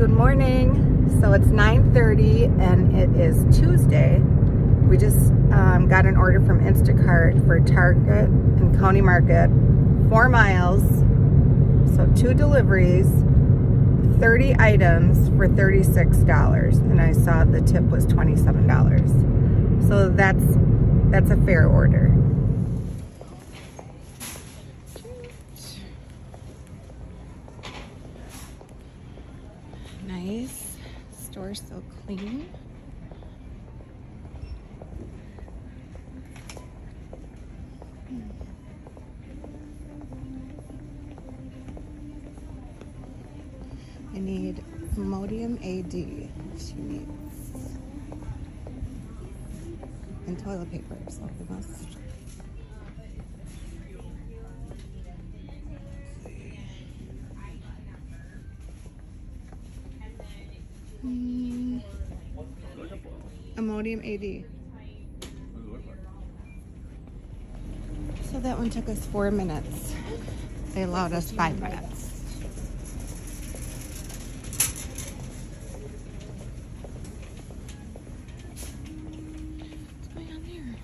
good morning. So it's 9.30 and it is Tuesday. We just um, got an order from Instacart for Target and County Market, four miles, so two deliveries, 30 items for $36. And I saw the tip was $27. So that's, that's a fair order. Nice. Store so clean. I need Imodium AD. She needs. And toilet paper, so we must. Mm. Imodium AD. So that one took us four minutes. They allowed us five minutes. What's going on there?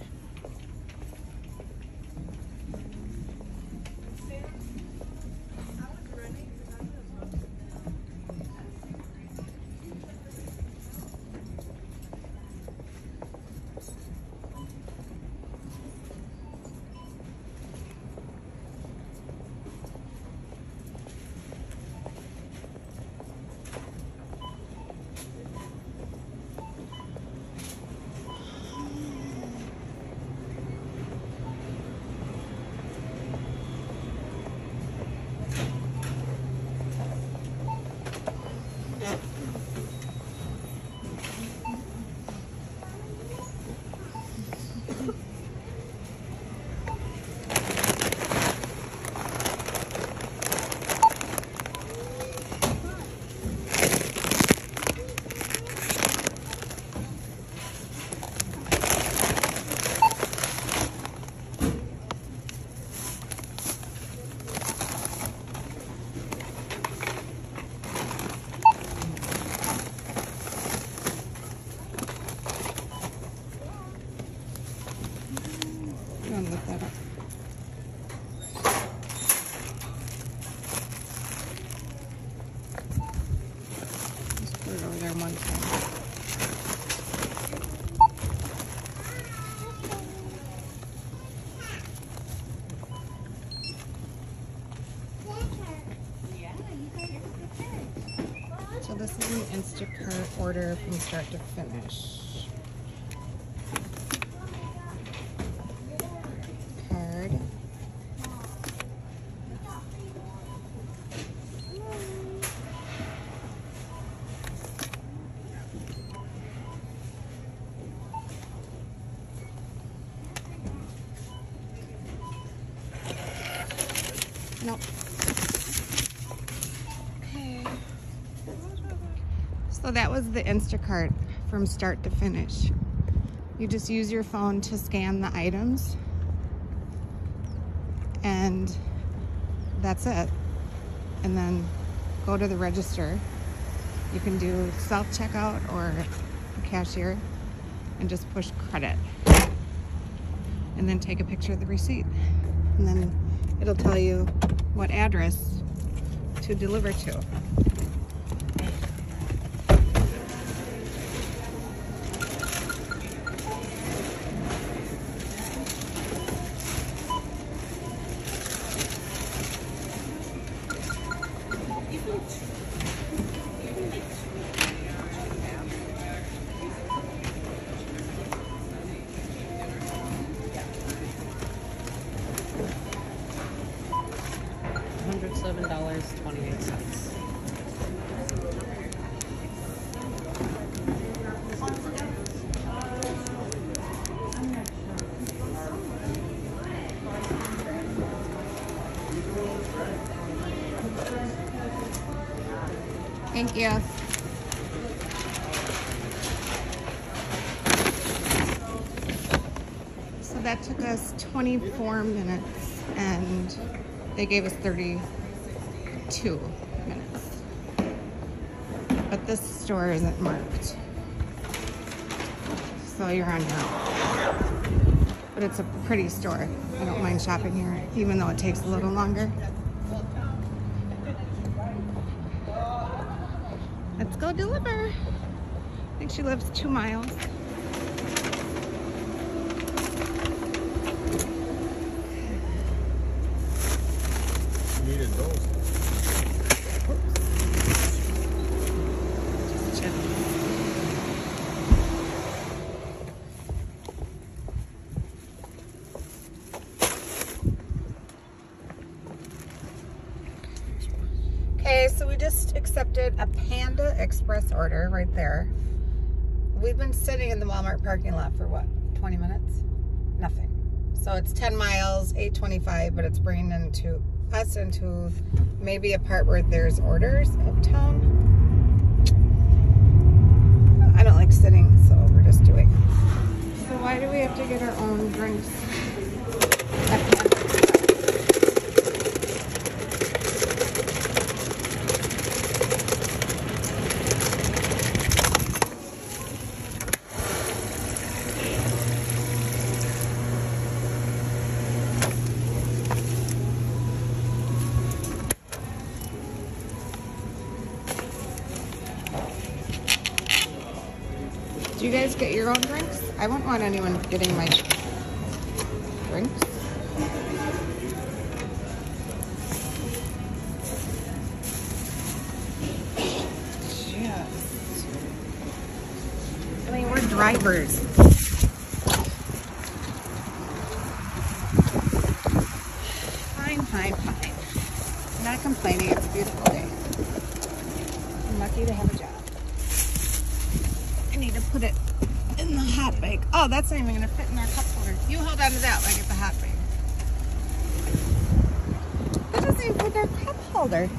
Look that up. Put it over there one time. So this is an Instacart order from start to finish. Nope. Okay. So that was the Instacart from start to finish. You just use your phone to scan the items and that's it. And then go to the register. You can do self checkout or cashier and just push credit. And then take a picture of the receipt. And then it'll tell you what address to deliver to. Hundred seven dollars twenty eight cents. Thank you. So that took us 24 minutes and they gave us 32 minutes. But this store isn't marked. So you're on your own. But it's a pretty store. I don't mind shopping here, even though it takes a little longer. Let's go deliver. I think she lives two miles. Okay, so we just accepted a Panda Express order right there. We've been sitting in the Walmart parking lot for what, 20 minutes? Nothing. So it's 10 miles, 825, but it's bringing into us into maybe a part where there's orders uptown. I don't like sitting, so we're just doing. So why do we have to get our own drinks? You guys get your own drinks? I wouldn't want anyone getting my drinks. Just. I mean, we're drivers. Fine, fine, fine. I'm not complaining. It's a beautiful day. I'm lucky to have a job. To put it in the hot bag. Oh, that's not even gonna fit in our cup holder. You hold on to that like it's a hot bag. That doesn't even fit in our cup holder.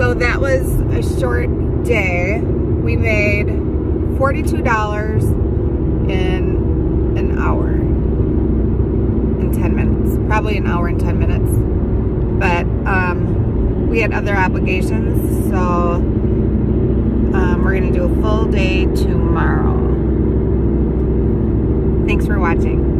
So that was a short day. We made $42 in an hour and 10 minutes. Probably an hour and 10 minutes. But um, we had other obligations, so um, we're going to do a full day tomorrow. Thanks for watching.